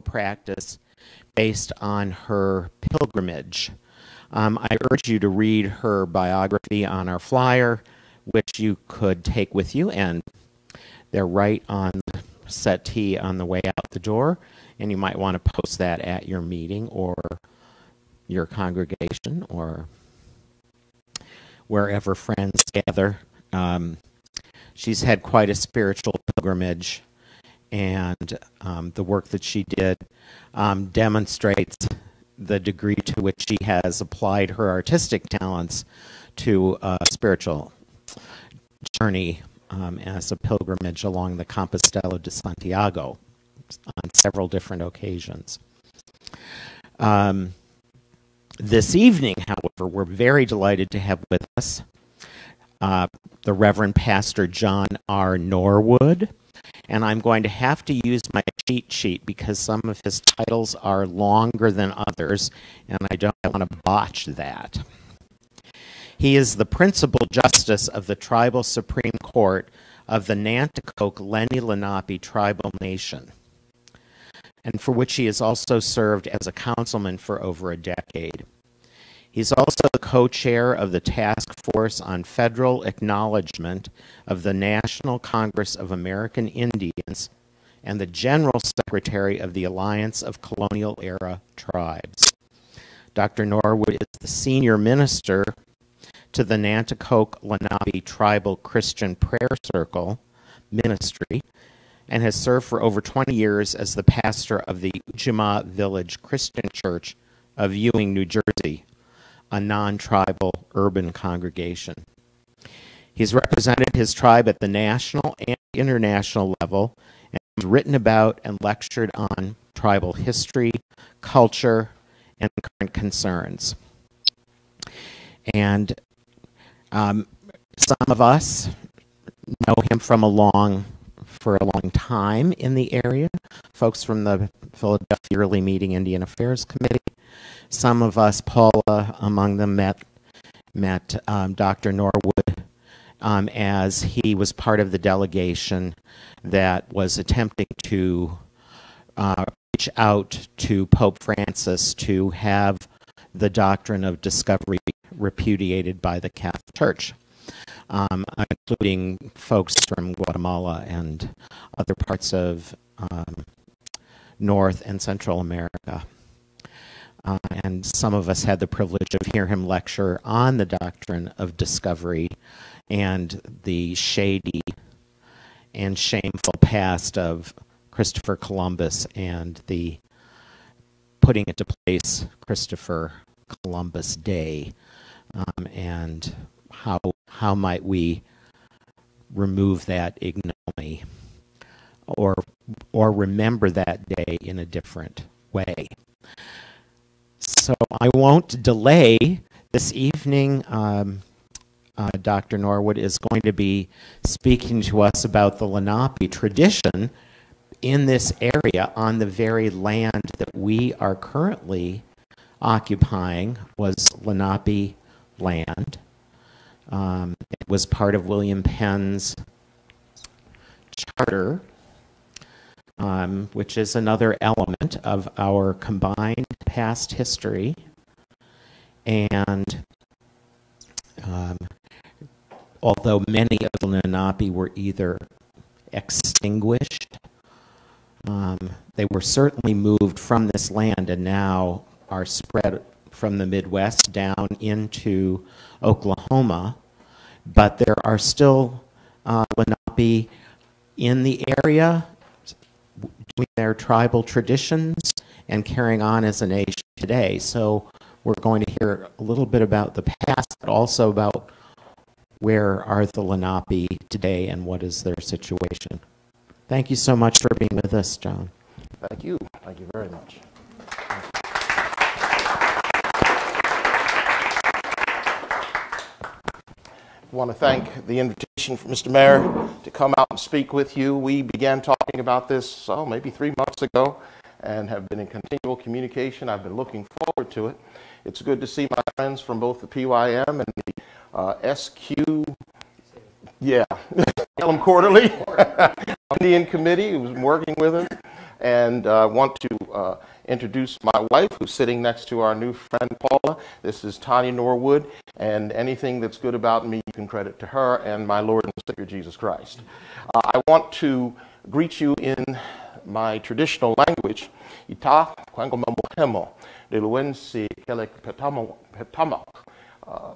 practice based on her pilgrimage. Um, I urge you to read her biography on our flyer, which you could take with you, and they're right on the settee on the way out the door, and you might want to post that at your meeting or your congregation or wherever friends gather. Um, she's had quite a spiritual pilgrimage, and um, the work that she did um, demonstrates the degree to which she has applied her artistic talents to a spiritual journey um, as a pilgrimage along the Compostela de Santiago on several different occasions. Um, this evening, however, we're very delighted to have with us uh, the Reverend Pastor John R. Norwood. And I'm going to have to use my cheat sheet because some of his titles are longer than others, and I don't want to botch that. He is the principal justice of the Tribal Supreme Court of the Nanticoke Lenni Lenape Tribal Nation, and for which he has also served as a councilman for over a decade. He's also the co-chair of the Task Force on Federal Acknowledgement of the National Congress of American Indians and the General Secretary of the Alliance of Colonial Era Tribes. Dr. Norwood is the senior minister to the Nanticoke Lenape Tribal Christian Prayer Circle ministry and has served for over 20 years as the pastor of the Ujima Village Christian Church of Ewing, New Jersey, a non tribal urban congregation. He's represented his tribe at the national and international level and has written about and lectured on tribal history, culture, and current concerns. And um, some of us know him from a long, for a long time in the area. Folks from the Philadelphia Yearly Meeting Indian Affairs Committee, some of us, Paula among them, met met um, Dr. Norwood um, as he was part of the delegation that was attempting to uh, reach out to Pope Francis to have the doctrine of discovery repudiated by the Catholic Church, um, including folks from Guatemala and other parts of um, North and Central America. Uh, and some of us had the privilege of hearing him lecture on the doctrine of discovery and the shady and shameful past of Christopher Columbus and the putting into place Christopher Columbus Day um, and how how might we remove that ignominy or or remember that day in a different way. So I won't delay this evening. Um, uh, Dr. Norwood is going to be speaking to us about the Lenape tradition in this area on the very land that we are currently occupying was Lenape land. Um, it was part of William Penn's charter um, which is another element of our combined past history. And um, although many of the Lenape were either extinguished, um, they were certainly moved from this land and now are spread from the Midwest down into Oklahoma. But there are still uh, Lenape in the area their tribal traditions and carrying on as a nation today. So we're going to hear a little bit about the past, but also about where are the Lenape today and what is their situation. Thank you so much for being with us, John. Thank you. Thank you very much. Want to thank the invitation from Mr. Mayor to come out and speak with you. We began talking about this, oh, maybe three months ago and have been in continual communication. I've been looking forward to it. It's good to see my friends from both the PYM and the uh, SQ, yeah, Salem Quarterly, Indian Committee who's working with us. And I uh, want to uh, introduce my wife, who's sitting next to our new friend Paula. This is Tanya Norwood, and anything that's good about me, you can credit to her and my Lord and Savior Jesus Christ. Uh, I want to greet you in my traditional language, Ita Kwangomamuhemo, Leluensi Kelek Petamak. Uh,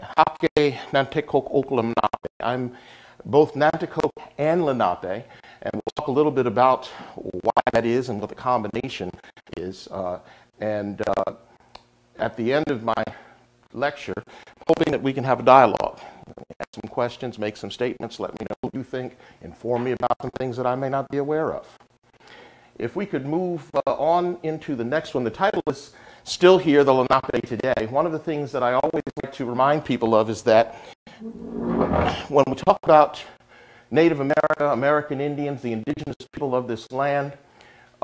Hake Nantekok Oklam I'm both Nanticoke and Lenape, and we'll talk a little bit about why that is and what the combination is. Uh, and uh, at the end of my lecture, hoping that we can have a dialogue. Ask some questions, make some statements, let me know what you think, inform me about some things that I may not be aware of. If we could move uh, on into the next one, the title is still here, the Lenape today. One of the things that I always like to remind people of is that when we talk about Native America, American Indians, the indigenous people of this land,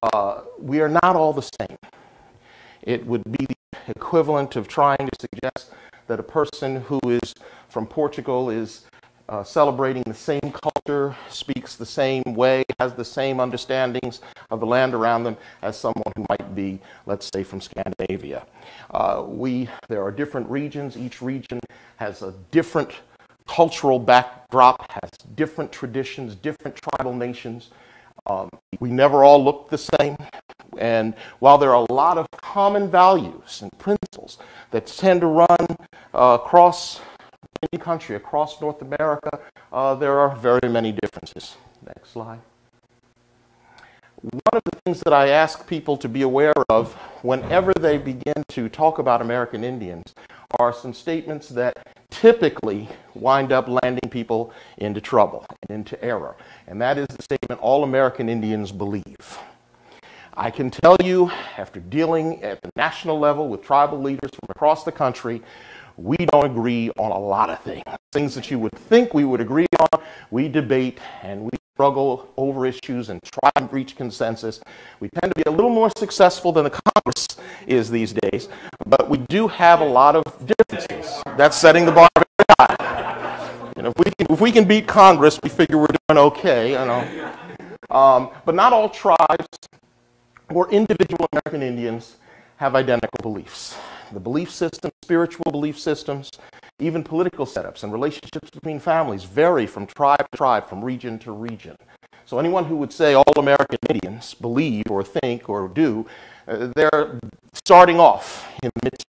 uh, we are not all the same. It would be the equivalent of trying to suggest that a person who is from Portugal is uh, celebrating the same culture, speaks the same way, has the same understandings of the land around them as someone who might be, let's say, from Scandinavia. Uh, we, there are different regions. Each region has a different cultural backdrop, has different traditions, different tribal nations. Um, we never all look the same. And while there are a lot of common values and principles that tend to run uh, across any country, across North America, uh, there are very many differences. Next slide. One of the things that I ask people to be aware of whenever they begin to talk about American Indians are some statements that typically wind up landing people into trouble and into error. And that is the statement all American Indians believe. I can tell you, after dealing at the national level with tribal leaders from across the country, we don't agree on a lot of things. Things that you would think we would agree on, we debate and we struggle over issues and try and reach consensus. We tend to be a little more successful than the Congress is these days, but we do have a lot of differences. That's setting the bar very high. And if we can, if we can beat Congress, we figure we're doing okay, you know. Um, but not all tribes or individual American Indians have identical beliefs. The belief system, spiritual belief systems, even political setups and relationships between families vary from tribe to tribe, from region to region. So anyone who would say all American Indians believe or think or do, uh, they're starting off in midst.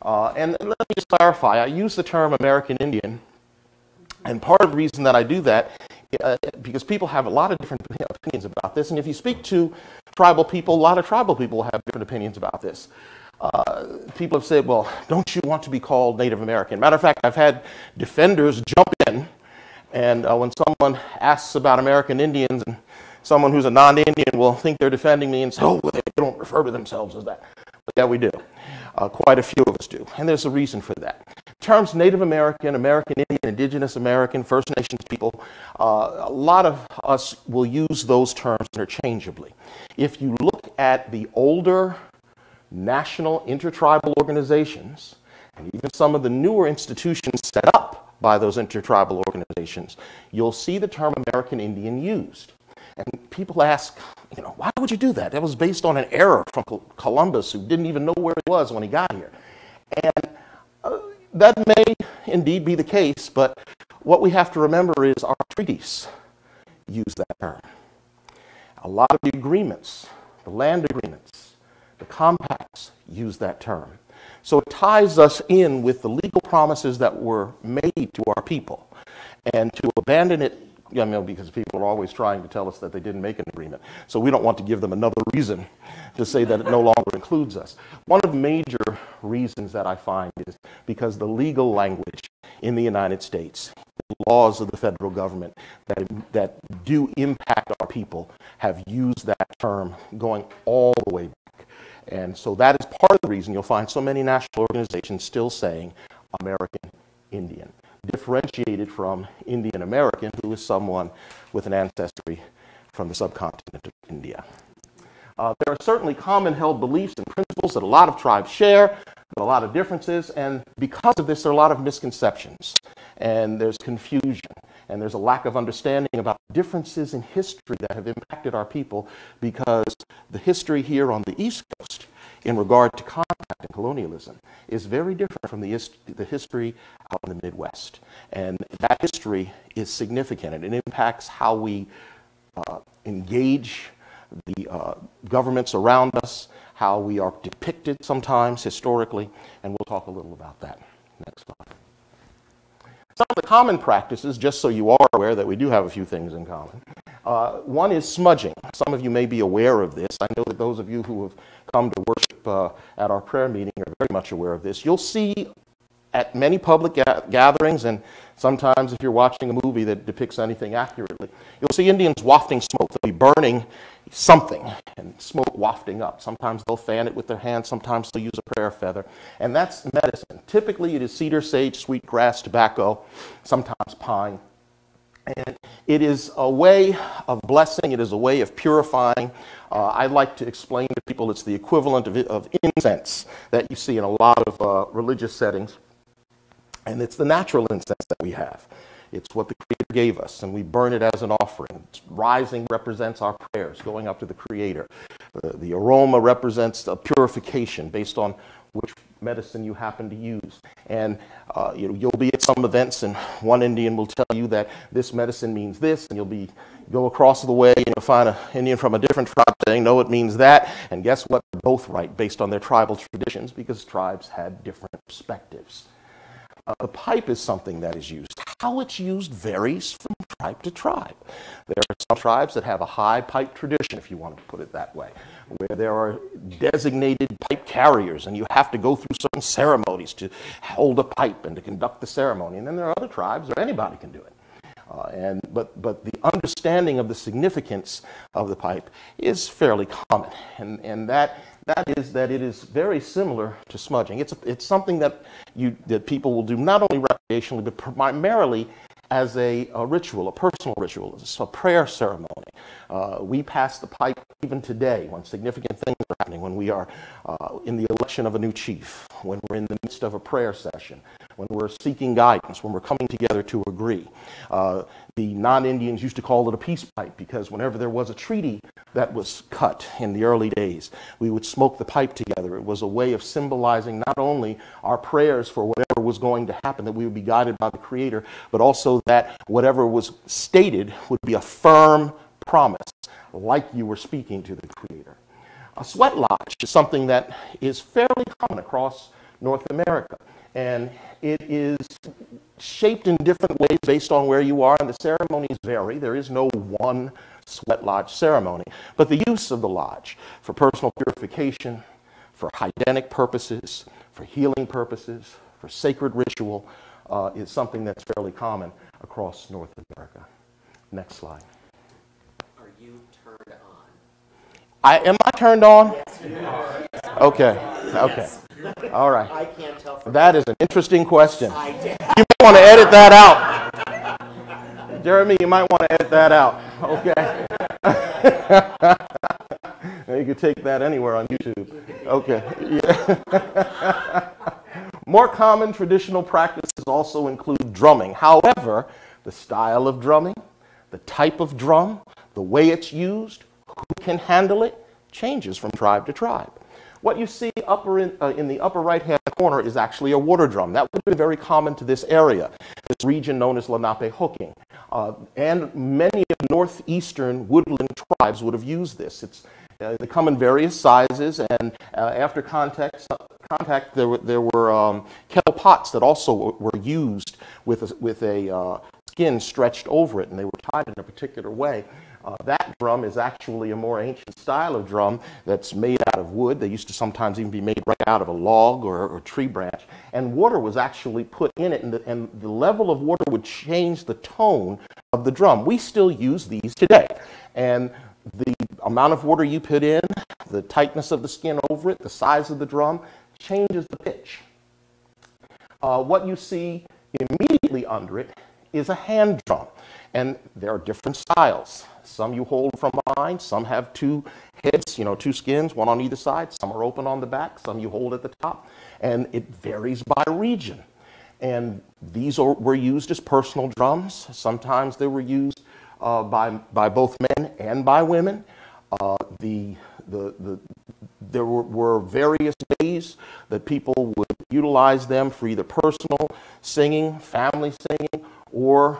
Uh, and let me just clarify, I use the term American Indian, and part of the reason that I do that uh, because people have a lot of different opinions about this. And if you speak to tribal people, a lot of tribal people have different opinions about this. Uh, people have said, well, don't you want to be called Native American? Matter of fact, I've had defenders jump in, and uh, when someone asks about American Indians, and someone who's a non Indian will think they're defending me and say, oh, they don't refer to themselves as that. But yeah, we do. Uh, quite a few of us do. And there's a reason for that. Terms Native American, American Indian, Indigenous American, First Nations people, uh, a lot of us will use those terms interchangeably. If you look at the older national intertribal organizations and even some of the newer institutions set up by those intertribal organizations, you'll see the term American Indian used. And people ask, you know, why would you do that? That was based on an error from Columbus, who didn't even know where he was when he got here. And uh, that may indeed be the case, but what we have to remember is our treaties use that term. A lot of the agreements, the land agreements, the compacts use that term. So it ties us in with the legal promises that were made to our people. And to abandon it you know, because people are always trying to tell us that they didn't make an agreement. So we don't want to give them another reason to say that it no longer includes us. One of the major reasons that I find is because the legal language in the United States, the laws of the federal government that, that do impact our people have used that term going all the way back. And so that is part of the reason you'll find so many national organizations still saying American Indian differentiated from Indian American, who is someone with an ancestry from the subcontinent of India. Uh, there are certainly common held beliefs and principles that a lot of tribes share, but a lot of differences, and because of this, there are a lot of misconceptions, and there's confusion. And there's a lack of understanding about differences in history that have impacted our people because the history here on the East Coast in regard to contact and colonialism is very different from the, the history out in the Midwest. And that history is significant and it impacts how we uh, engage the uh, governments around us, how we are depicted sometimes historically, and we'll talk a little about that. Next slide. Some of the common practices, just so you are aware that we do have a few things in common. Uh, one is smudging. Some of you may be aware of this. I know that those of you who have come to worship uh, at our prayer meeting are very much aware of this. You'll see at many public ga gatherings, and sometimes if you're watching a movie that depicts anything accurately, you'll see Indians wafting smoke. They'll be burning something and smoke wafting up. Sometimes they'll fan it with their hands, sometimes they'll use a prayer feather. And that's medicine. Typically, it is cedar, sage, sweet grass, tobacco, sometimes pine. And it is a way of blessing, it is a way of purifying. Uh, I like to explain to people it's the equivalent of, of incense that you see in a lot of uh, religious settings. And it's the natural incense that we have. It's what the Creator gave us, and we burn it as an offering. Rising represents our prayers going up to the Creator. The, the aroma represents a purification based on which medicine you happen to use. And uh, you know, you'll be at some events, and one Indian will tell you that this medicine means this, and you'll be go across the way, and you'll find an Indian from a different tribe saying, no, it means that. And guess what? They're both right based on their tribal traditions because tribes had different perspectives. Uh, the pipe is something that is used. How it's used varies from tribe to tribe. There are some tribes that have a high pipe tradition, if you want to put it that way, where there are designated pipe carriers and you have to go through certain ceremonies to hold a pipe and to conduct the ceremony. And then there are other tribes where anybody can do it. Uh, and, but, but the understanding of the significance of the pipe is fairly common. And, and that that is that it is very similar to smudging. It's, it's something that, you, that people will do not only recreationally, but primarily as a, a, ritual, a personal ritual. It's a prayer ceremony. Uh, we pass the pipe even today when significant things are happening, when we are uh, in the election of a new chief, when we're in the midst of a prayer session, when we're seeking guidance, when we're coming together to agree. Uh, the non Indians used to call it a peace pipe because whenever there was a treaty that was cut in the early days, we would smoke the pipe together. It was a way of symbolizing not only our prayers for whatever was going to happen, that we would be guided by the Creator, but also that whatever was stated would be a firm promise, like you were speaking to the Creator. A sweat lodge is something that is fairly common across North America. And it is shaped in different ways based on where you are, and the ceremonies vary. There is no one sweat lodge ceremony. But the use of the lodge for personal purification, for hygienic purposes, for healing purposes, for sacred ritual, uh, is something that's fairly common across North America. Next slide. Are you turned on? I, am I turned on? Yes, Okay. Okay. Yes. All right. I can't tell. That is an interesting question. I did. You might want to edit that out. Jeremy, you might want to edit that out. Okay. you could take that anywhere on YouTube. Okay. Yeah. More common traditional practices also include drumming. However, the style of drumming, the type of drum, the way it's used, who can handle it, changes from tribe to tribe. What you see upper in, uh, in the upper right-hand corner is actually a water drum. That would be very common to this area, this region known as Lenapehoking. Uh, and many of northeastern woodland tribes would have used this. It's, uh, they come in various sizes, and uh, after contact, contact there were, there were um, kettle pots that also were used with a, with a uh, skin stretched over it, and they were tied in a particular way. Uh, that drum is actually a more ancient style of drum that's made out of wood. They used to sometimes even be made right out of a log or, or a tree branch. And water was actually put in it, and the, and the level of water would change the tone of the drum. We still use these today. And the amount of water you put in, the tightness of the skin over it, the size of the drum, changes the pitch. Uh, what you see immediately under it is a hand drum. And there are different styles. Some you hold from behind, some have two heads, you know, two skins, one on either side. Some are open on the back, some you hold at the top. And it varies by region. And these are, were used as personal drums. Sometimes they were used uh, by, by both men and by women. Uh, the, the, the, there were, were various ways that people would utilize them for either personal singing, family singing, or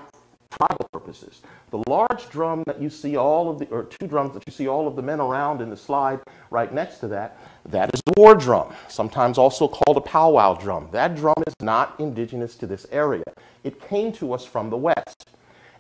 tribal purposes. The large drum that you see all of the, or two drums that you see all of the men around in the slide right next to that, that is the war drum, sometimes also called a powwow drum. That drum is not indigenous to this area. It came to us from the West,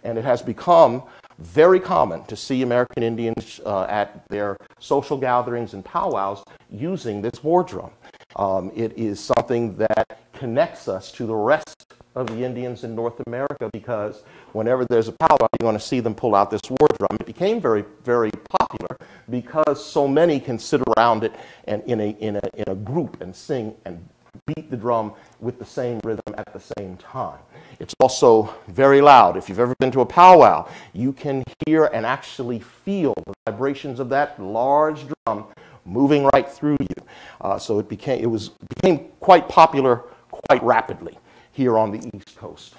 and it has become very common to see American Indians uh, at their social gatherings and powwows using this war drum. Um, it is something that connects us to the rest of the Indians in North America because whenever there's a powwow, you're going to see them pull out this war drum. It became very, very popular because so many can sit around it and in a, in a, in a group and sing and beat the drum with the same rhythm at the same time. It's also very loud. If you've ever been to a powwow, you can hear and actually feel the vibrations of that large drum moving right through you. Uh, so it became, it was, became quite popular quite rapidly here on the East Coast.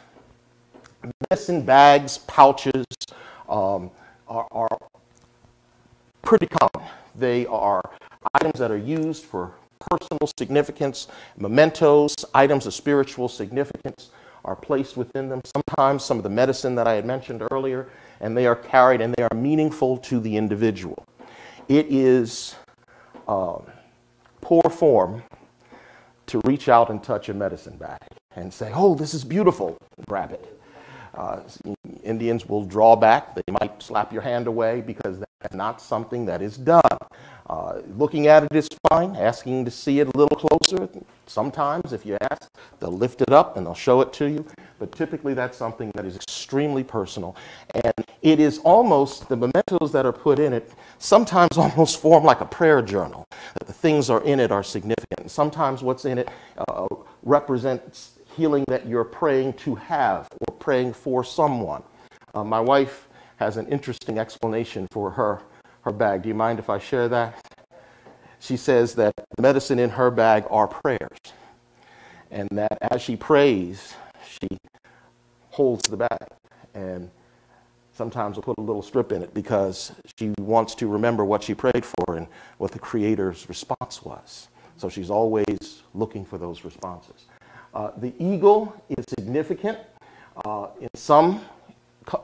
Medicine bags, pouches um, are, are pretty common. They are items that are used for personal significance, mementos, items of spiritual significance are placed within them. Sometimes some of the medicine that I had mentioned earlier, and they are carried and they are meaningful to the individual. It is um, poor form to reach out and touch a medicine bag and say, oh, this is beautiful, grab it. Uh, Indians will draw back. They might slap your hand away because that's not something that is done. Uh, looking at it is fine. Asking to see it a little closer, sometimes if you ask, they'll lift it up and they'll show it to you. But typically, that's something that is extremely personal. And it is almost, the mementos that are put in it sometimes almost form like a prayer journal. That the things are in it are significant. Sometimes what's in it uh, represents healing that you're praying to have or praying for someone. Uh, my wife has an interesting explanation for her, her bag. Do you mind if I share that? She says that the medicine in her bag are prayers, and that as she prays, she holds the bag. And sometimes will put a little strip in it because she wants to remember what she prayed for and what the Creator's response was. So she's always looking for those responses. Uh, the eagle is significant. Uh, in some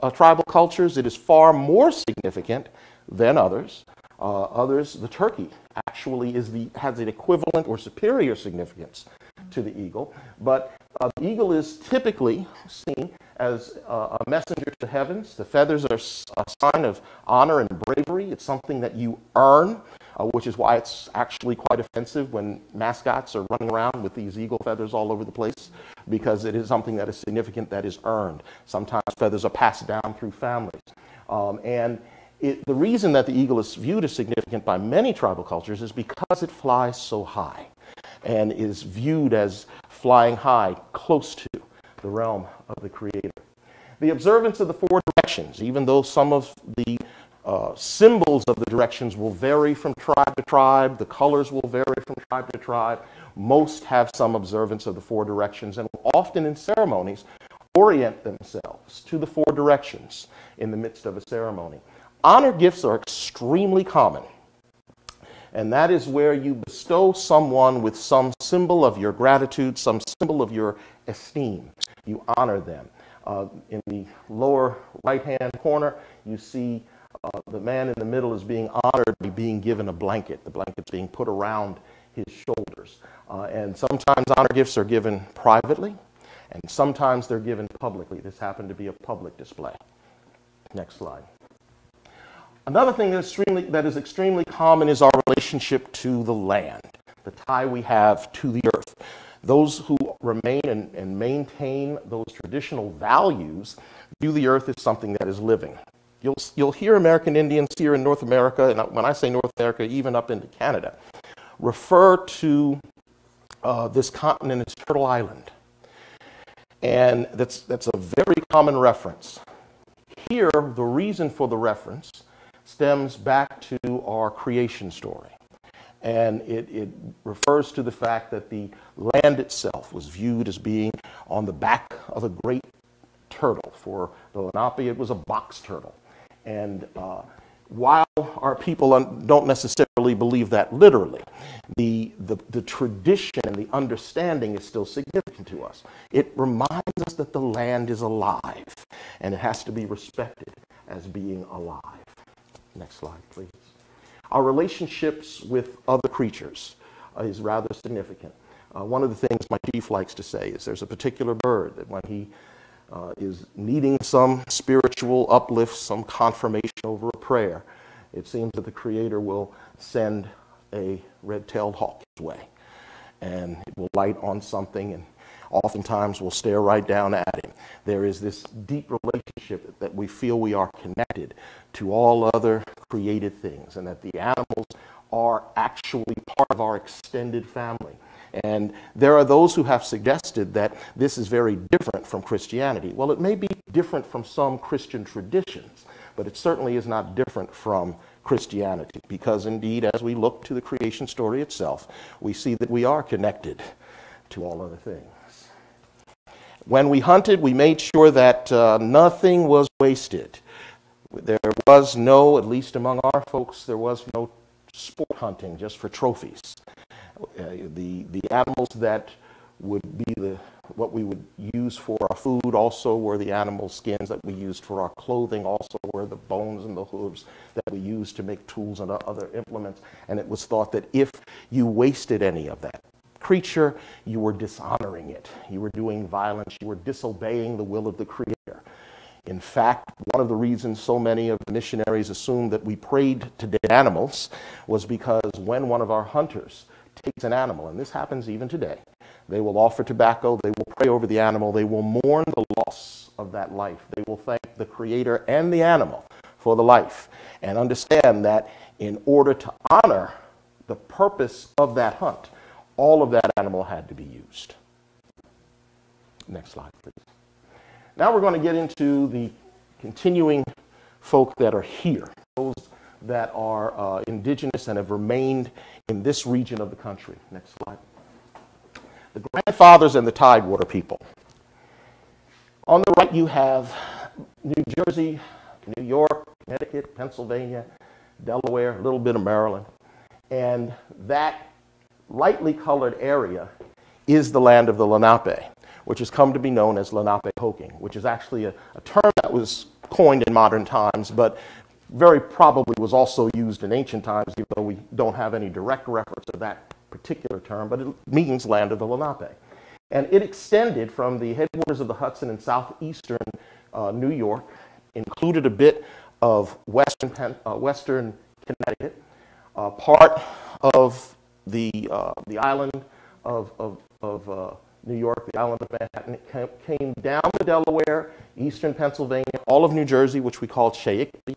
uh, tribal cultures, it is far more significant than others. Uh, others, the turkey actually is the, has an equivalent or superior significance to the eagle. But uh, the eagle is typically seen as uh, a messenger to heavens. The feathers are a sign of honor and bravery. It's something that you earn uh, which is why it's actually quite offensive when mascots are running around with these eagle feathers all over the place, because it is something that is significant that is earned. Sometimes feathers are passed down through families. Um, and it, the reason that the eagle is viewed as significant by many tribal cultures is because it flies so high and is viewed as flying high, close to the realm of the Creator. The observance of the four directions, even though some of the uh, symbols of the directions will vary from tribe to tribe. The colors will vary from tribe to tribe. Most have some observance of the four directions and often in ceremonies orient themselves to the four directions in the midst of a ceremony. Honor gifts are extremely common. And that is where you bestow someone with some symbol of your gratitude, some symbol of your esteem. You honor them. Uh, in the lower right hand corner, you see uh, the man in the middle is being honored by being given a blanket. The blanket's being put around his shoulders. Uh, and sometimes honor gifts are given privately, and sometimes they're given publicly. This happened to be a public display. Next slide. Another thing that is extremely, that is extremely common is our relationship to the land, the tie we have to the earth. Those who remain and, and maintain those traditional values view the earth as something that is living. You'll, you'll hear American Indians here in North America, and when I say North America, even up into Canada, refer to uh, this continent as Turtle Island. And that's, that's a very common reference. Here, the reason for the reference stems back to our creation story. And it, it refers to the fact that the land itself was viewed as being on the back of a great turtle. For the Lenape, it was a box turtle. And uh, while our people don't necessarily believe that literally, the, the, the tradition and the understanding is still significant to us. It reminds us that the land is alive and it has to be respected as being alive. Next slide, please. Our relationships with other creatures uh, is rather significant. Uh, one of the things my chief likes to say is there's a particular bird that when he uh, is needing some spiritual uplift, some confirmation over a prayer, it seems that the Creator will send a red tailed hawk his way. And it will light on something and oftentimes will stare right down at him. There is this deep relationship that we feel we are connected to all other created things and that the animals are actually part of our extended family. And there are those who have suggested that this is very different from Christianity. Well, it may be different from some Christian traditions, but it certainly is not different from Christianity, because indeed, as we look to the creation story itself, we see that we are connected to all other things. When we hunted, we made sure that uh, nothing was wasted. There was no, at least among our folks, there was no sport hunting just for trophies. Uh, the, the animals that would be the, what we would use for our food also were the animal skins that we used for our clothing, also were the bones and the hooves that we used to make tools and other implements. And it was thought that if you wasted any of that creature, you were dishonoring it. You were doing violence. You were disobeying the will of the Creator. In fact, one of the reasons so many of the missionaries assumed that we prayed to dead animals was because when one of our hunters takes an animal, and this happens even today. They will offer tobacco, they will pray over the animal, they will mourn the loss of that life. They will thank the Creator and the animal for the life, and understand that in order to honor the purpose of that hunt, all of that animal had to be used. Next slide, please. Now we're going to get into the continuing folk that are here, those that are uh, indigenous and have remained in this region of the country. Next slide. The grandfathers and the Tidewater people. On the right, you have New Jersey, New York, Connecticut, Pennsylvania, Delaware, a little bit of Maryland. And that lightly colored area is the land of the Lenape, which has come to be known as Lenape Hoking, which is actually a, a term that was coined in modern times, but very probably was also used in ancient times, even though we don't have any direct reference to that particular term, but it means land of the Lenape. And it extended from the headwaters of the Hudson in southeastern uh, New York, included a bit of western, uh, western Connecticut, uh, part of the, uh, the island of, of, of uh, New York, the island of Manhattan. It came down to Delaware, eastern Pennsylvania, all of New Jersey, which we call Schaickley,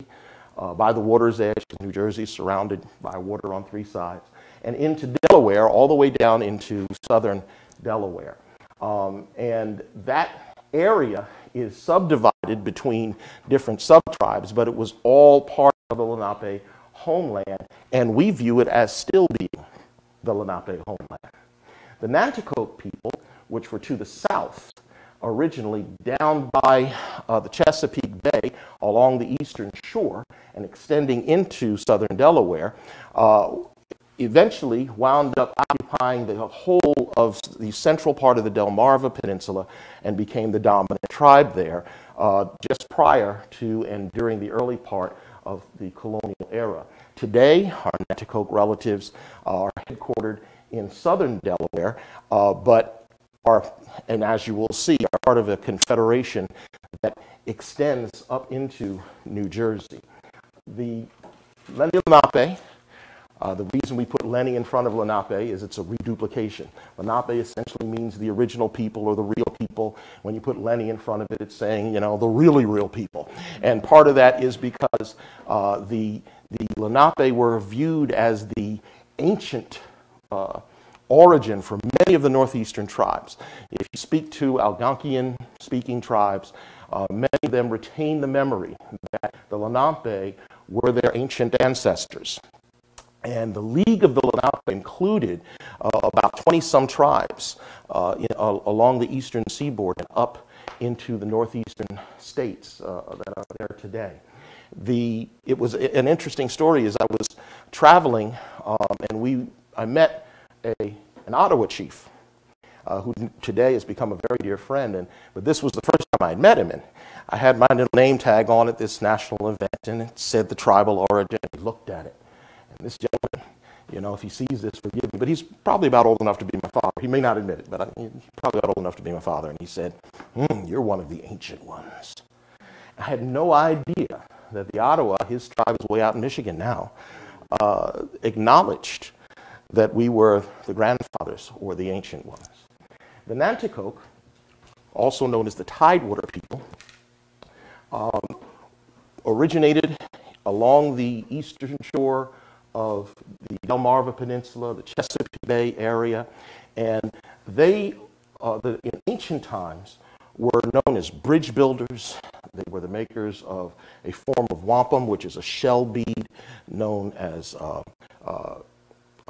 uh, by the water's edge. New Jersey surrounded by water on three sides, and into Delaware, all the way down into southern Delaware. Um, and that area is subdivided between different subtribes, but it was all part of the Lenape homeland, and we view it as still being the Lenape homeland. The Nanticoke people, which were to the south, originally down by uh, the Chesapeake Bay along the eastern shore and extending into southern Delaware, uh, eventually wound up occupying the whole of the central part of the Delmarva Peninsula and became the dominant tribe there uh, just prior to and during the early part of the colonial era. Today, our Nanticoke relatives are headquartered in southern Delaware, uh, but are, and as you will see, are part of a confederation that extends up into New Jersey. The Lenni Lenape, uh, the reason we put Lenni in front of Lenape is it's a reduplication. Lenape essentially means the original people or the real people. When you put Lenni in front of it, it's saying, you know, the really real people. And part of that is because uh, the, the Lenape were viewed as the ancient uh, origin for many of the northeastern tribes. If you speak to Algonquian speaking tribes, uh, many of them retain the memory that the Lenape were their ancient ancestors. And the League of the Lenape included uh, about 20 some tribes uh, in, uh, along the eastern seaboard and up into the northeastern states uh, that are there today. The, it was an interesting story as I was traveling um, and we, I met a, an Ottawa chief uh, who today has become a very dear friend. And, but this was the first time I had met him. And I had my little name tag on at this national event and it said the tribal origin. He looked at it. And this gentleman, you know, if he sees this, forgive me, but he's probably about old enough to be my father. He may not admit it, but I, he's probably about old enough to be my father. And he said, hmm, You're one of the ancient ones. I had no idea that the Ottawa, his tribe is way out in Michigan now, uh, acknowledged that we were the grandfathers or the ancient ones. The Nanticoke, also known as the Tidewater people, um, originated along the eastern shore of the Delmarva Peninsula, the Chesapeake Bay area, and they, uh, the, in ancient times, were known as bridge builders. They were the makers of a form of wampum, which is a shell bead known as uh, uh,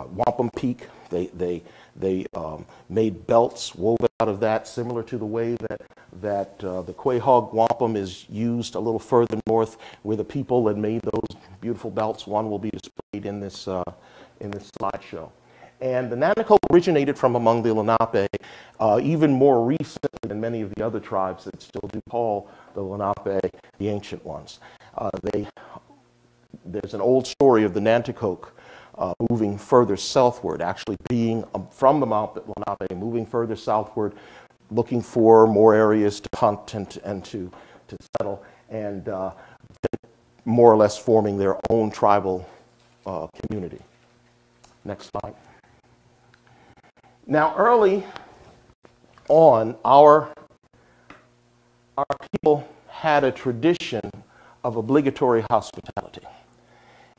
wampumpeag. They, they, they um, made belts woven out of that, similar to the way that, that uh, the Quahog wampum is used a little further north, where the people that made those beautiful belts, one will be displayed in this, uh, in this slideshow. And the Nanticoke originated from among the Lenape, uh, even more recently than many of the other tribes that still do call the Lenape the ancient ones. Uh, they, there's an old story of the Nanticoke uh, moving further southward, actually being um, from the Mount Lenape, moving further southward, looking for more areas to hunt and, and to, to settle, and uh, more or less forming their own tribal uh, community. Next slide. Now, early on, our, our people had a tradition of obligatory hospitality.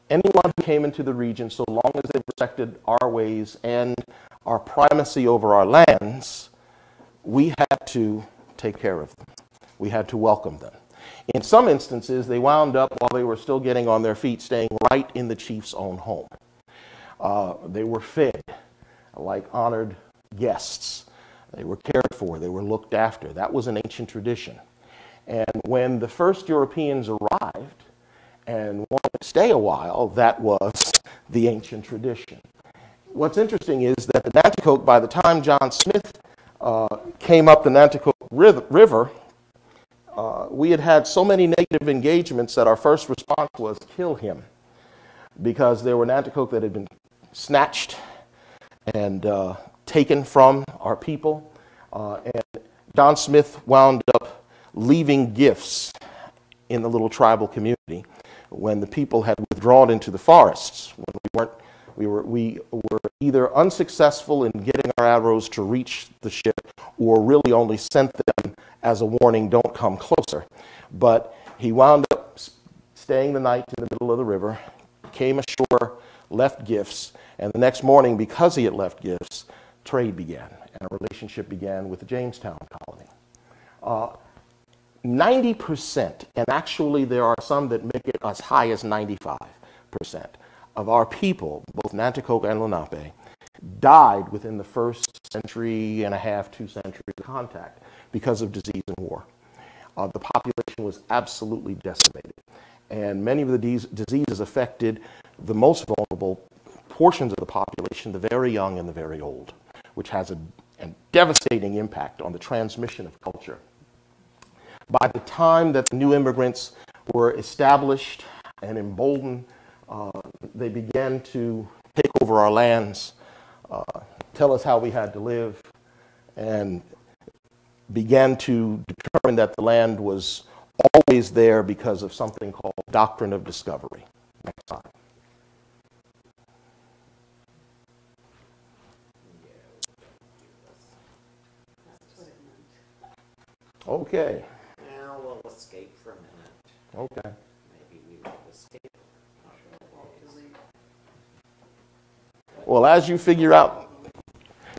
Anyone who came into the region, so long as they respected our ways and our primacy over our lands, we had to take care of them. We had to welcome them. In some instances, they wound up while they were still getting on their feet, staying right in the chief's own home. Uh, they were fed like honored guests. They were cared for, they were looked after. That was an ancient tradition. And when the first Europeans arrived and wanted to stay a while, that was the ancient tradition. What's interesting is that the Nanticoke, by the time John Smith uh, came up the Nanticoke River, uh, we had had so many negative engagements that our first response was kill him because there were Nanticoke that had been snatched and uh, taken from our people. Uh, and John Smith wound up leaving gifts in the little tribal community when the people had withdrawn into the forests, when we weren't we were, we were either unsuccessful in getting our arrows to reach the ship or really only sent them as a warning, don't come closer. But he wound up staying the night in the middle of the river, came ashore, left gifts, and the next morning, because he had left gifts, trade began and a relationship began with the Jamestown colony. Uh, 90%, and actually there are some that make it as high as 95% of our people, both Nanticoke and Lenape, died within the first century and a half, two centuries of contact because of disease and war. Uh, the population was absolutely decimated. And many of the diseases affected the most vulnerable portions of the population, the very young and the very old, which has a, a devastating impact on the transmission of culture. By the time that the new immigrants were established and emboldened, uh, they began to take over our lands, uh, tell us how we had to live, and began to determine that the land was always there because of something called doctrine of discovery. Next slide. Okay. Escape for a minute. Okay. Maybe we will escape. Well, as you figure out,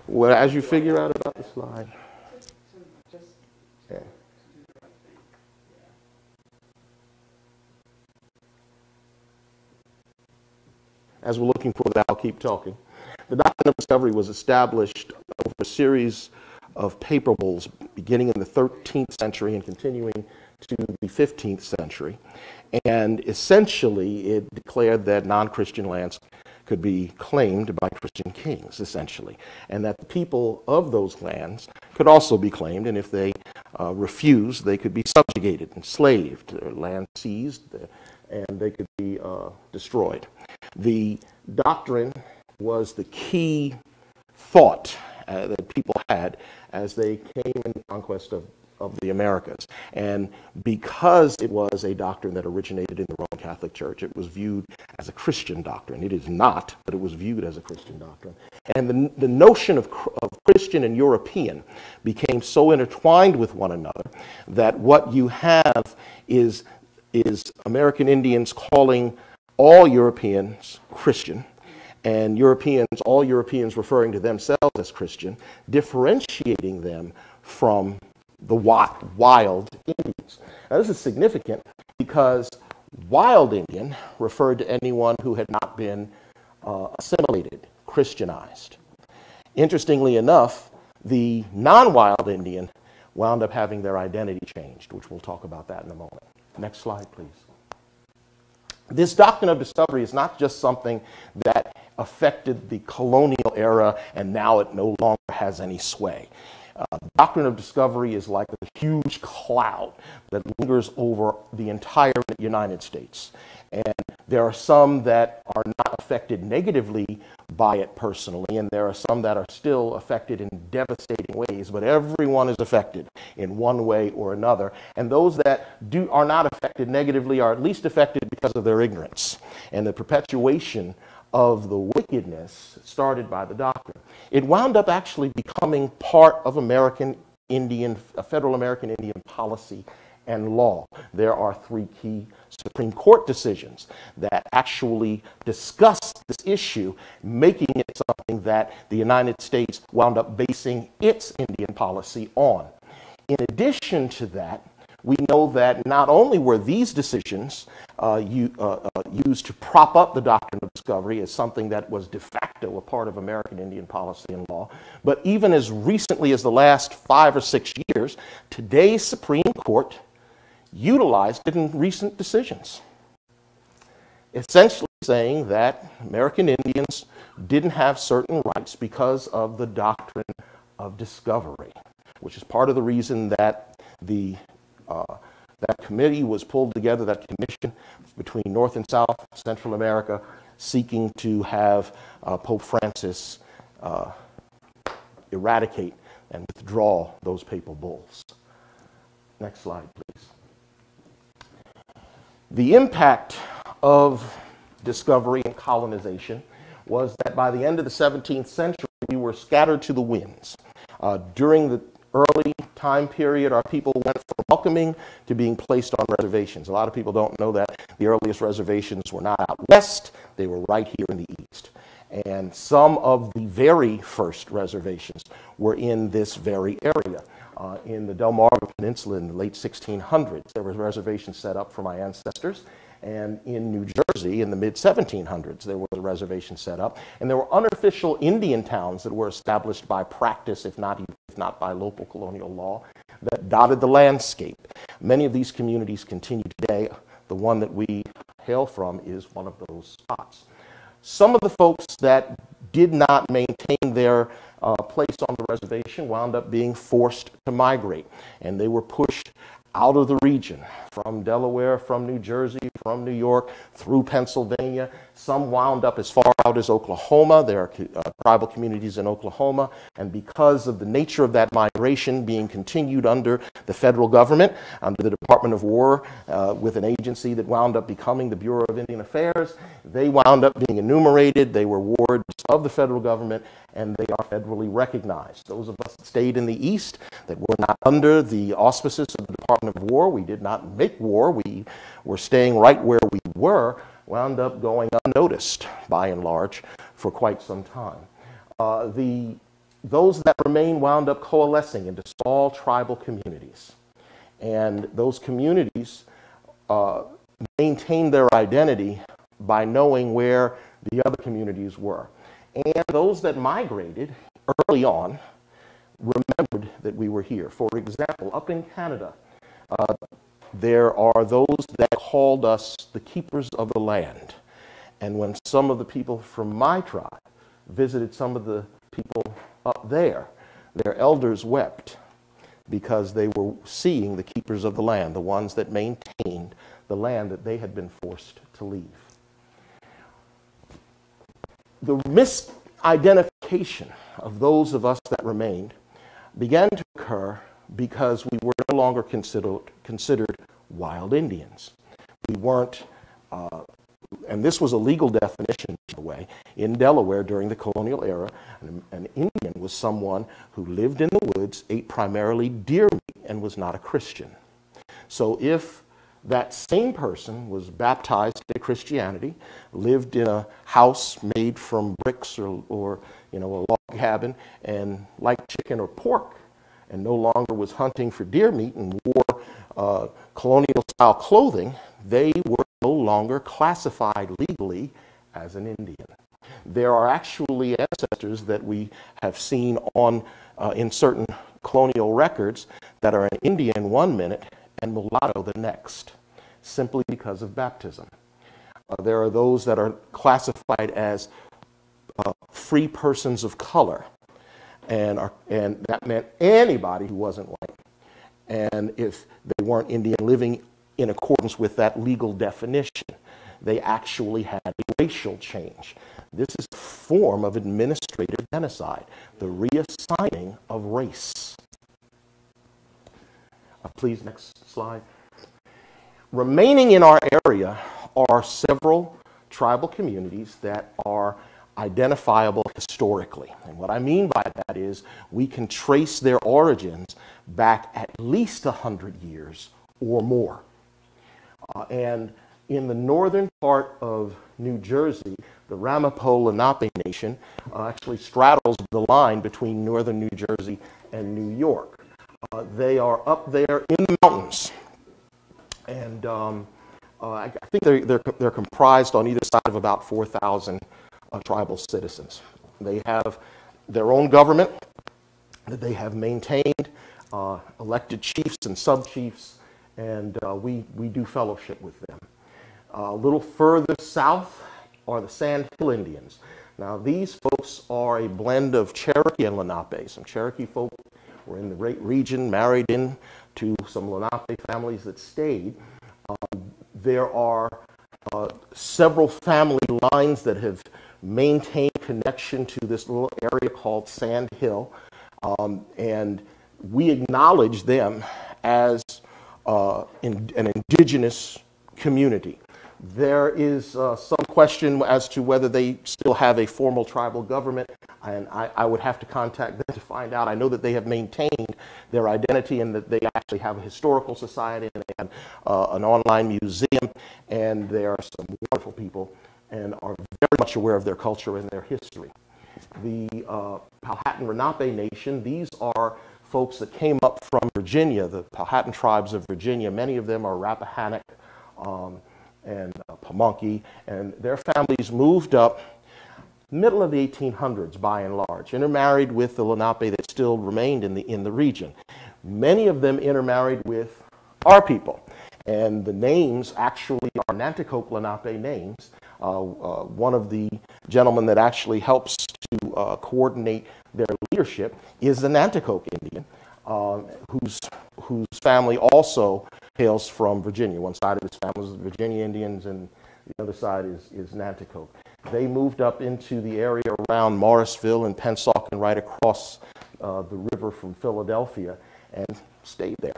well, as you figure out about the slide. Yeah. as we're looking for that, I'll keep talking. The doctrine of discovery was established over a series of papal bulls beginning in the 13th century and continuing to the 15th century. And essentially, it declared that non Christian lands could be claimed by Christian kings, essentially, and that the people of those lands could also be claimed, and if they uh, refused, they could be subjugated, enslaved, their land seized, uh, and they could be uh, destroyed. The doctrine was the key thought uh, that people had as they came in conquest of of the Americas. And because it was a doctrine that originated in the Roman Catholic Church, it was viewed as a Christian doctrine. It is not, but it was viewed as a Christian doctrine. And the, the notion of, of Christian and European became so intertwined with one another that what you have is, is American Indians calling all Europeans Christian and Europeans, all Europeans referring to themselves as Christian, differentiating them from the wild Indians. Now, this is significant because wild Indian referred to anyone who had not been uh, assimilated, Christianized. Interestingly enough, the non wild Indian wound up having their identity changed, which we'll talk about that in a moment. Next slide, please. This doctrine of discovery is not just something that affected the colonial era and now it no longer has any sway. Uh, doctrine of discovery is like a huge cloud that lingers over the entire United States. And there are some that are not affected negatively by it personally, and there are some that are still affected in devastating ways, but everyone is affected in one way or another. And those that do, are not affected negatively are at least affected because of their ignorance and the perpetuation of the wickedness started by the doctrine. It wound up actually becoming part of American Indian, federal American Indian policy and law. There are three key Supreme Court decisions that actually discuss this issue, making it something that the United States wound up basing its Indian policy on. In addition to that, we know that not only were these decisions uh, you, uh, uh, used to prop up the doctrine of discovery as something that was de facto a part of American Indian policy and law, but even as recently as the last five or six years, today's Supreme Court utilized it in recent decisions. Essentially saying that American Indians didn't have certain rights because of the doctrine of discovery, which is part of the reason that the that committee was pulled together, that commission between North and South, Central America, seeking to have uh, Pope Francis uh, eradicate and withdraw those papal bulls. Next slide, please. The impact of discovery and colonization was that by the end of the 17th century, we were scattered to the winds. Uh, during the early time period, our people went from welcoming to being placed on reservations. A lot of people don't know that the earliest reservations were not out west, they were right here in the east. And some of the very first reservations were in this very area. Uh, in the Delmarva Peninsula in the late 1600s, there was reservations set up for my ancestors. And in New Jersey in the mid 1700s, there was a reservation set up. And there were unofficial Indian towns that were established by practice, if not, if not by local colonial law, that dotted the landscape. Many of these communities continue today. The one that we hail from is one of those spots. Some of the folks that did not maintain their uh, place on the reservation wound up being forced to migrate, and they were pushed out of the region from Delaware, from New Jersey, from New York, through Pennsylvania. Some wound up as far out as Oklahoma. There are uh, tribal communities in Oklahoma. And because of the nature of that migration being continued under the federal government, under the Department of War, uh, with an agency that wound up becoming the Bureau of Indian Affairs, they wound up being enumerated. They were wards of the federal government and they are federally recognized. Those of us that stayed in the East that were not under the auspices of the Department of War, we did not make war, we were staying right where we were, wound up going unnoticed by and large for quite some time. Uh, the, those that remain wound up coalescing into small tribal communities. And those communities uh, maintained their identity by knowing where the other communities were. And those that migrated early on remembered that we were here. For example, up in Canada, uh, there are those that called us the keepers of the land. And when some of the people from my tribe visited some of the people up there, their elders wept because they were seeing the keepers of the land, the ones that maintained the land that they had been forced to leave. The misidentification of those of us that remained began to occur because we were no longer considered, considered wild Indians. We weren't, uh, and this was a legal definition, by the way, in Delaware during the colonial era. An, an Indian was someone who lived in the woods, ate primarily deer meat, and was not a Christian. So if that same person was baptized into Christianity, lived in a house made from bricks or, or you know, a log cabin, and liked chicken or pork, and no longer was hunting for deer meat and wore uh, colonial style clothing, they were no longer classified legally as an Indian. There are actually ancestors that we have seen on uh, in certain colonial records that are an Indian one minute and mulatto the next, simply because of baptism. Uh, there are those that are classified as uh, free persons of color, and, are, and that meant anybody who wasn't white. And if they weren't Indian living in accordance with that legal definition, they actually had a racial change. This is a form of administrative genocide, the reassigning of race. Uh, please, next slide. Remaining in our area are several tribal communities that are identifiable historically. And what I mean by that is we can trace their origins back at least 100 years or more. Uh, and in the northern part of New Jersey, the Ramapo Lenape Nation uh, actually straddles the line between northern New Jersey and New York. Uh, they are up there in the mountains. And um, uh, I, I, think they're, they're, they're comprised on either side of about 4,000 uh, tribal citizens. They have their own government that they have maintained, uh, elected chiefs and sub-chiefs, and uh, we, we do fellowship with them. a little further south are the Sand Hill Indians. Now, these folks are a blend of Cherokee and Lenape. Some Cherokee folk were in the Great region, married in to some Lenape families that stayed. Um, there are uh, several family lines that have maintained connection to this little area called Sand Hill. Um, and we acknowledge them as uh, in, an indigenous community. There is uh, some question as to whether they still have a formal tribal government, and I, I, would have to contact them to find out. I know that they have maintained their identity and that they actually have a historical society and uh, an online museum, and there are some wonderful people and are very much aware of their culture and their history. The uh, Powhatan Lenape Nation, these are folks that came up from Virginia, the Powhatan tribes of Virginia. Many of them are Rappahannock um, and uh, Pamunkey, and their families moved up middle of the 1800s by and large, intermarried with the Lenape that still remained in the, in the region. Many of them intermarried with our people, and the names actually are Nanticoke Lenape names. Uh, uh, one of the gentlemen that actually helps to uh, coordinate their leadership is the Nanticoke Indian, um, whose, whose family also hails from Virginia. One side of his family is the Virginia Indians, and the other side is, is Nanticoke. They moved up into the area around Morrisville and Pennsauken, right across uh, the river from Philadelphia, and stayed there.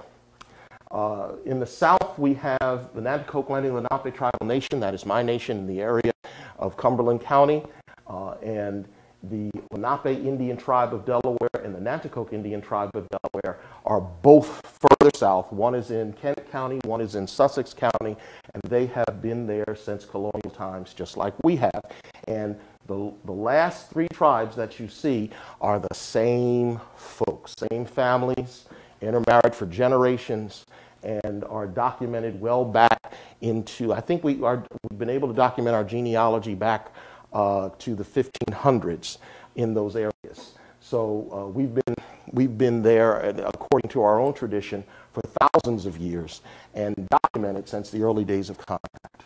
Uh, in the south, we have the Nanticoke Lenni Lenape Tribal Nation. That is my nation in the area of Cumberland County. Uh, and the Lenape Indian Tribe of Delaware and the Nanticoke Indian Tribe of Delaware are both further south. One is in Kent County, one is in Sussex County, and they have been there since colonial times, just like we have. And the, the last three tribes that you see are the same folks, same families, intermarried for generations, and are documented well back into, I think we are, we've been able to document our genealogy back uh, to the 1500s in those areas. So uh, we've, been, we've been there, uh, according to our own tradition, for thousands of years and documented since the early days of contact.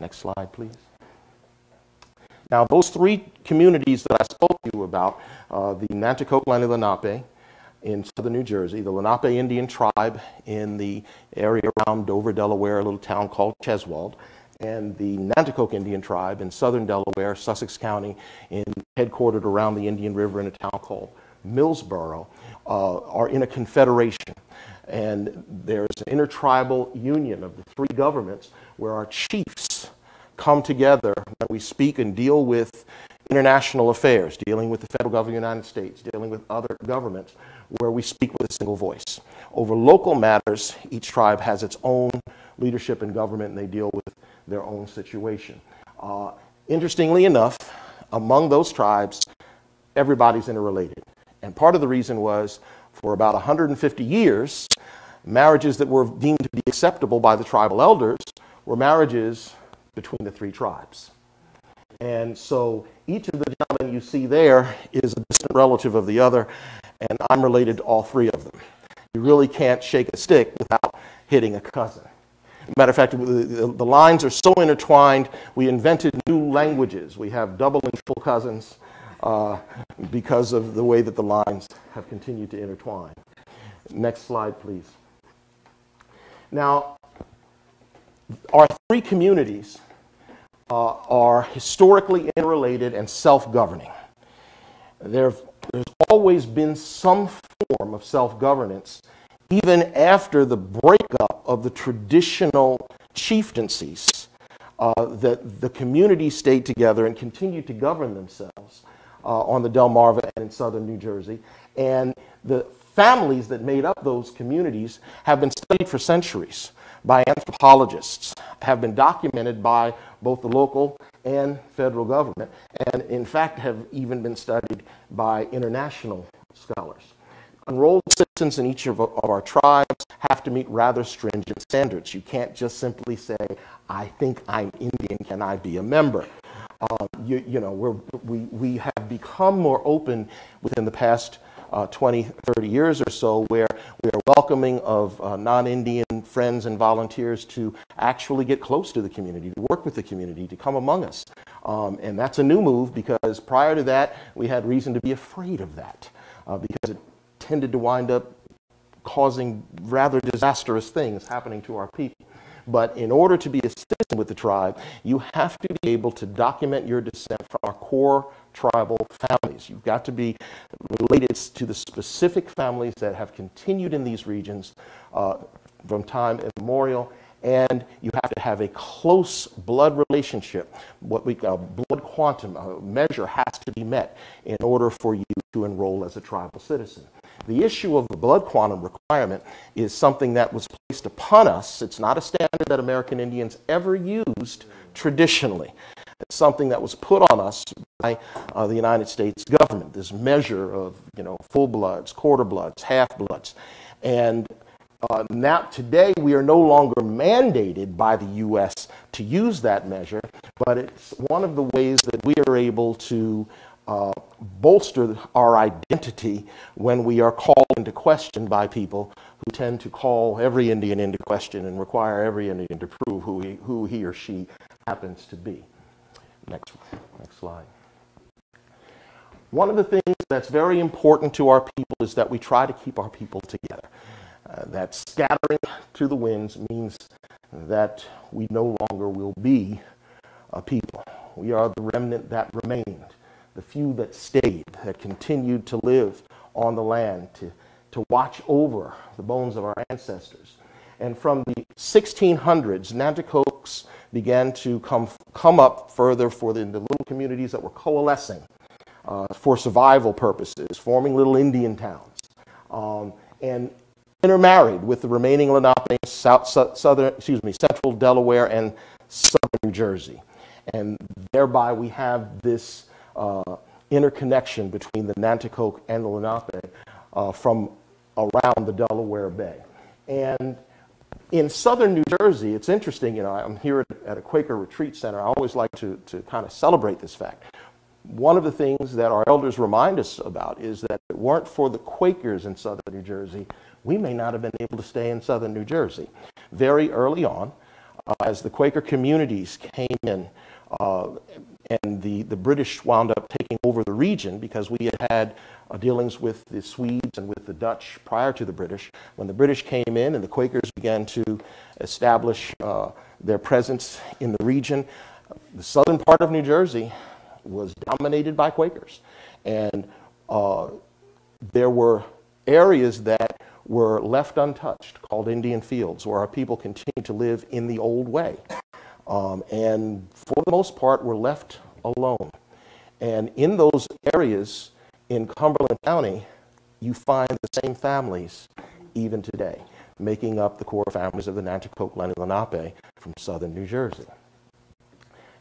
Next slide, please. Now, those three communities that I spoke to you about, uh, the Nanticoke Lenape in southern New Jersey, the Lenape Indian tribe in the area around Dover, Delaware, a little town called Cheswold, and the Nanticoke Indian tribe in southern Delaware, Sussex County, in, headquartered around the Indian River in a town called Millsboro, uh, are in a confederation. And there's an intertribal union of the three governments where our chiefs come together when we speak and deal with international affairs, dealing with the federal government of the United States, dealing with other governments, where we speak with a single voice. Over local matters, each tribe has its own leadership and government, and they deal with their own situation. Uh, interestingly enough, among those tribes, everybody's interrelated. And part of the reason was for about 150 years, marriages that were deemed to be acceptable by the tribal elders were marriages between the three tribes. And so each of the gentlemen you see there is a distant relative of the other, and I'm related to all three of them. You really can't shake a stick without hitting a cousin. Matter of fact, the, lines are so intertwined, we invented new languages. We have double and triple cousins uh, because of the way that the lines have continued to intertwine. Next slide, please. Now, our three communities uh, are historically interrelated and self-governing. There, there's always been some form of self-governance even after the breakup of the traditional chieftaincies, uh, that the community stayed together and continued to govern themselves uh, on the Delmarva and in southern New Jersey. And the families that made up those communities have been studied for centuries by anthropologists, have been documented by both the local and federal government, and in fact have even been studied by international scholars. Enrolled citizens in each of, our tribes have to meet rather stringent standards. You can't just simply say, I think I'm Indian, can I be a member? Um, you, you, know, we we, have become more open within the past uh, 20, 30 years or so, where we are welcoming of uh, non-Indian friends and volunteers to actually get close to the community, to work with the community, to come among us. Um, and that's a new move because prior to that, we had reason to be afraid of that uh, because it tended to wind up causing rather disastrous things happening to our people. But in order to be a citizen with the tribe, you have to be able to document your descent from our core tribal families. You've got to be related to the specific families that have continued in these regions uh, from time immemorial and you have to have a close blood relationship. What we call blood quantum a measure has to be met in order for you to enroll as a tribal citizen. The issue of the blood quantum requirement is something that was placed upon us. It's not a standard that American Indians ever used traditionally. Something that was put on us by uh, the United States government, this measure of, you know, full bloods, quarter bloods, half bloods. And uh, now, today, we are no longer mandated by the U.S. to use that measure, but it's one of the ways that we are able to uh, bolster our identity when we are called into question by people who tend to call every Indian into question and require every Indian to prove who he, who he or she happens to be. Next, next slide. One of the things that's very important to our people is that we try to keep our people together. Uh, that scattering to the winds means that we no longer will be a people. We are the remnant that remained, the few that stayed, that continued to live on the land, to, to watch over the bones of our ancestors. And from the 1600s, Nanticokes began to come, come up further for the, the little communities that were coalescing uh, for survival purposes, forming little Indian towns. Um, and intermarried with the remaining Lenape, south, southern, excuse me, central Delaware and southern New Jersey. And thereby we have this uh, interconnection between the Nanticoke and the Lenape uh, from around the Delaware Bay. And in southern New Jersey, it's interesting, you know, I'm here at, a Quaker retreat center. I always like to, to kind of celebrate this fact. One of the things that our elders remind us about is that if it weren't for the Quakers in southern New Jersey, we may not have been able to stay in southern New Jersey. Very early on, uh, as the Quaker communities came in, uh, and the, the British wound up taking over the region because we had had uh, dealings with the Swedes and with the Dutch prior to the British. When the British came in and the Quakers began to establish uh, their presence in the region, the southern part of New Jersey was dominated by Quakers. And uh, there were areas that were left untouched, called Indian Fields, where our people continued to live in the old way. Um, and for the most part, we were left alone. And in those areas in Cumberland County, you find the same families even today, making up the core families of the Nanticoke Lenni Lenape from southern New Jersey.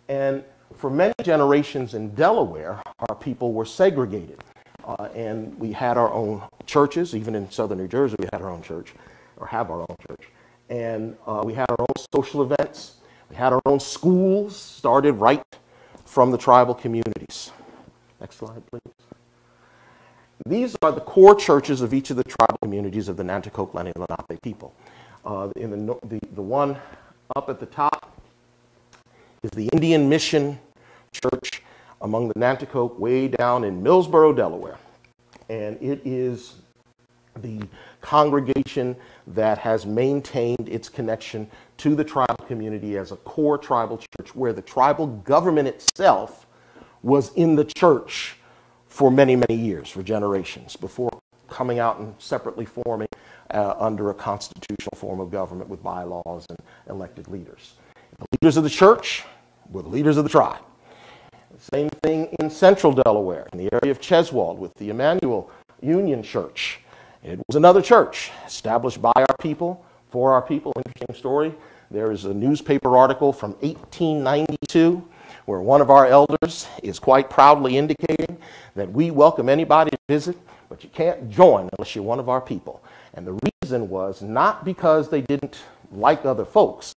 And for many generations in Delaware, our people were segregated. Uh, and we had our own churches, even in southern New Jersey, we had our own church, or have our own church. And uh, we had our own social events. We had our own schools, started right from the tribal communities. Next slide, please. These are the core churches of each of the tribal communities of the Nanticoke Lenni Lenape people. Uh, in the, the, the one up at the top is the Indian Mission Church among the Nanticoke way down in Millsboro, Delaware. And it is the congregation that has maintained its connection to the tribal community as a core tribal church, where the tribal government itself was in the church for many, many years, for generations, before coming out and separately forming uh, under a constitutional form of government with bylaws and elected leaders. The leaders of the church were the leaders of the tribe. Same thing in central Delaware, in the area of Cheswold, with the Emmanuel Union Church. It was another church established by our people, for our people. Interesting story. There is a newspaper article from 1892 where one of our elders is quite proudly indicating that we welcome anybody to visit, but you can't join unless you're one of our people. And the reason was not because they didn't like other folks,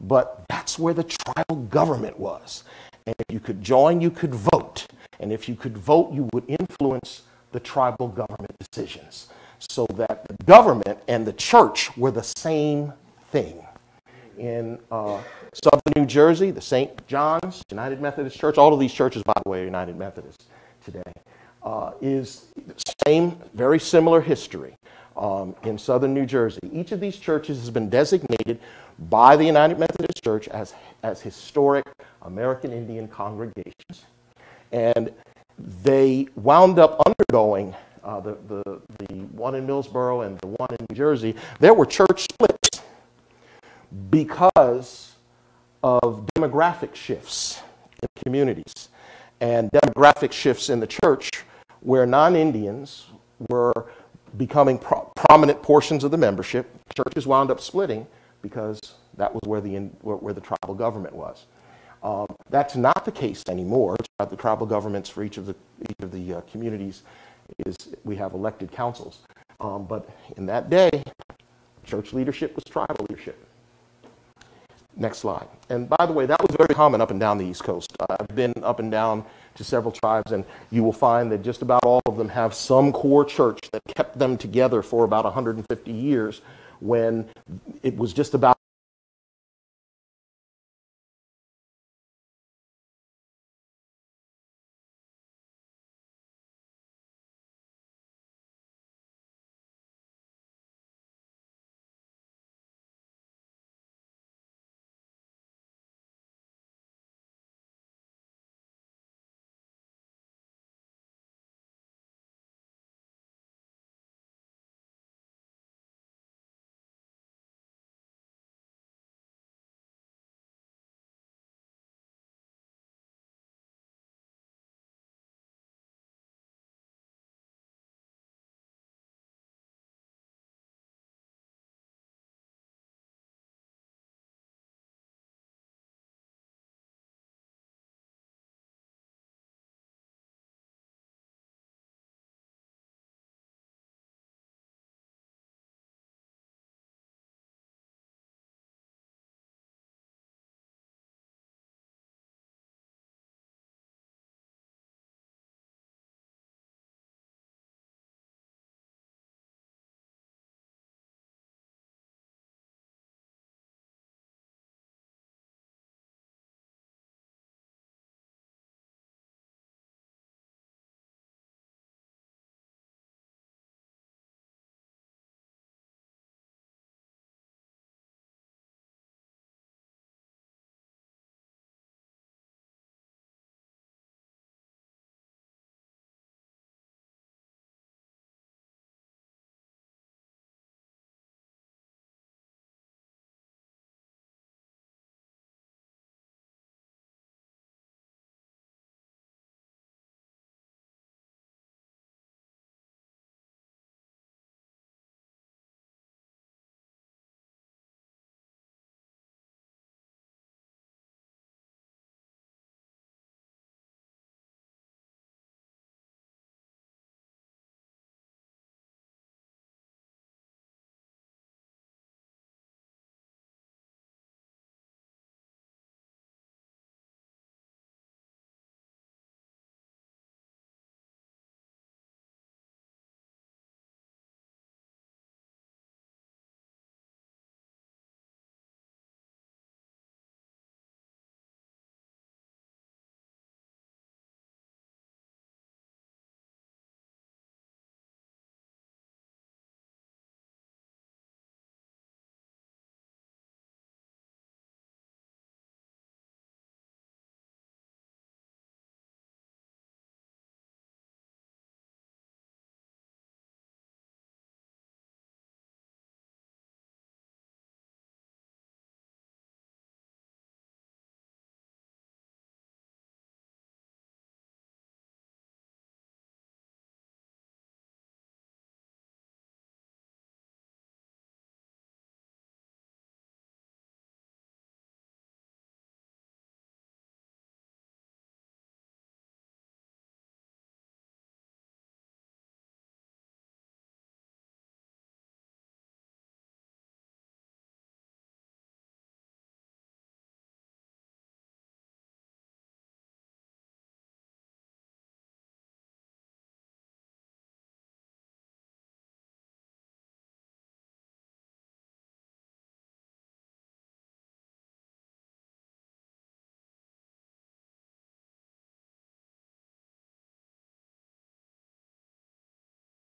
but that's where the tribal government was. And if you could join, you could vote. And if you could vote, you would influence the tribal government decisions so that the government and the church were the same thing. In uh, southern New Jersey, the St. John's United Methodist Church, all of these churches, by the way, are United Methodist today, uh, is same, very similar history um, in southern New Jersey. Each of these churches has been designated by the United Methodist Church as, as historic American Indian congregations. And they wound up undergoing uh, the, the, the one in Millsboro and the one in New Jersey, there were church splits because of demographic shifts in communities and demographic shifts in the church where non Indians were becoming pro- prominent portions of the membership. Churches wound up splitting because that was where the, where, the tribal government was. Um, that's not the case anymore. The tribal governments for each of the, each of the uh, communities is we have elected councils. Um, but in that day, church leadership was tribal leadership. Next slide. And by the way, that was very common up and down the East Coast. Uh, I've been up and down to several tribes, and you will find that just about all of them have some core church that kept them together for about 150 years when it was just about